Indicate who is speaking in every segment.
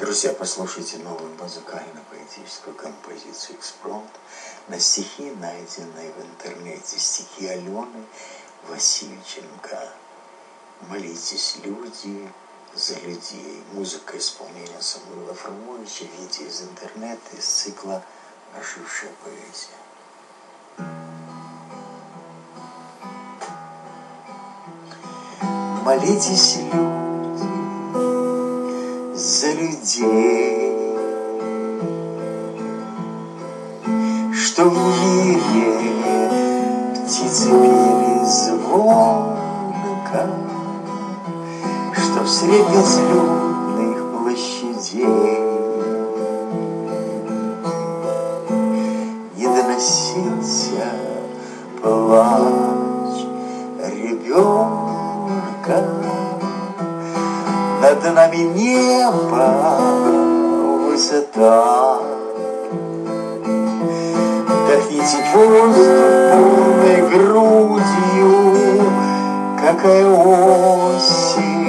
Speaker 1: Друзья, послушайте новую музыкально-поэтическую композицию «Экспромт» на стихи, найденные в интернете, стихи Алены Васильченко. Молитесь, люди, за людей. Музыка исполнения Самуила Фрумовича, видео из интернета, из цикла «Ожившая поэзия». Молитесь, люди, В мире птицы пели звонко, Что в средь безлюдных площадей Не доносился плач ребенка. Над нами небо высота. Вдохните воздух полной грудью, Какая осень,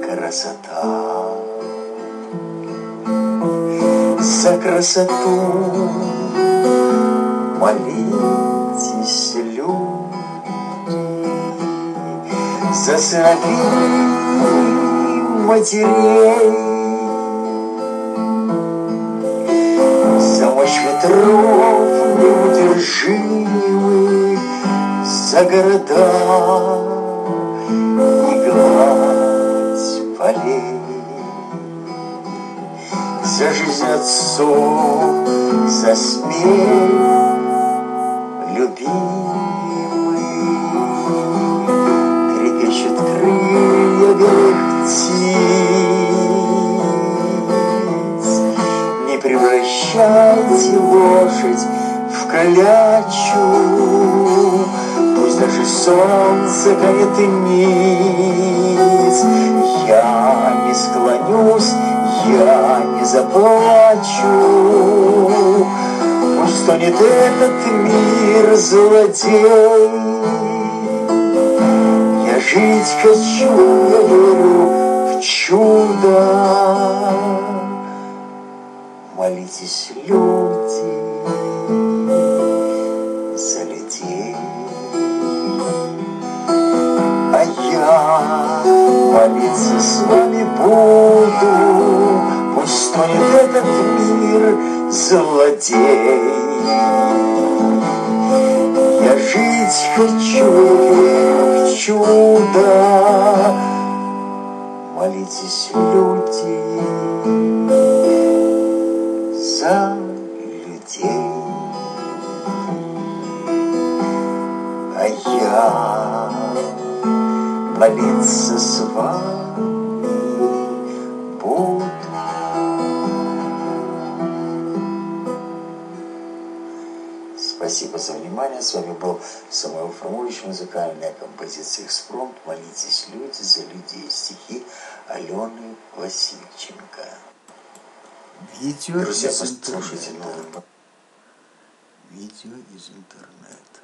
Speaker 1: красота. За красоту молитесь, люди, За сыновей матерей, За города и гладь полей, За жизнь отцов, за смерть любимый. Трепещут крылья белых птиц. Не превращайте лошадь в колячу, Даже солнце канет низ. Я не склонюсь, я не заплачу, Пусть стонет этот мир злодей. Я жить хочу, я верю в чудо. Молитесь, люди, за людей. С вами буду, Пусть стонет этот мир злодей. Я жить хочу, верю в чудо. Молитесь, люди, за людей. А я молиться с вами Спасибо за внимание. С вами был Самуил Фрумович, музыкальная композиция «Экспромт». Молитесь, люди, за людей. Стихи Алены Васильченко.
Speaker 2: Видео
Speaker 1: Друзья,
Speaker 2: из
Speaker 1: послушайте
Speaker 2: интернета.
Speaker 1: новый
Speaker 2: Видео из интернета.